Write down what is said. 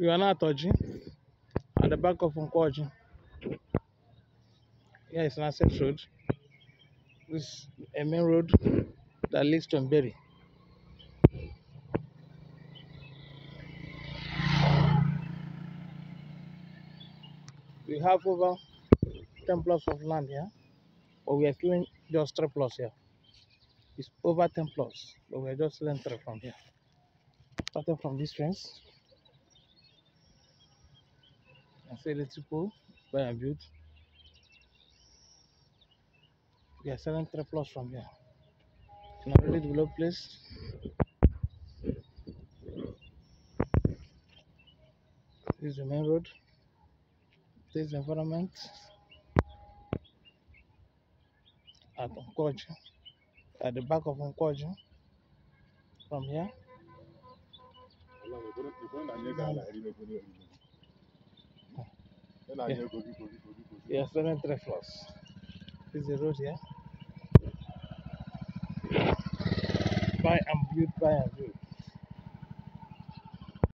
Are now at the back of Nkwo Orji. Here is an access road. This is a main road that leads to Mbieri. We have over 10 plots of land here, but we are still just 3 plots here. It's over 10 plots, but we are just selling 3 from here. Starting from this fence, and say triple buy and build. We are selling 3 plots from here. In really developed place. This is the main road. This is environment at Nkwo Orji, at the back of Nkwo Orji. From here, Yeah. selling 3 plots. This is the road here. Buy and build, buy and build.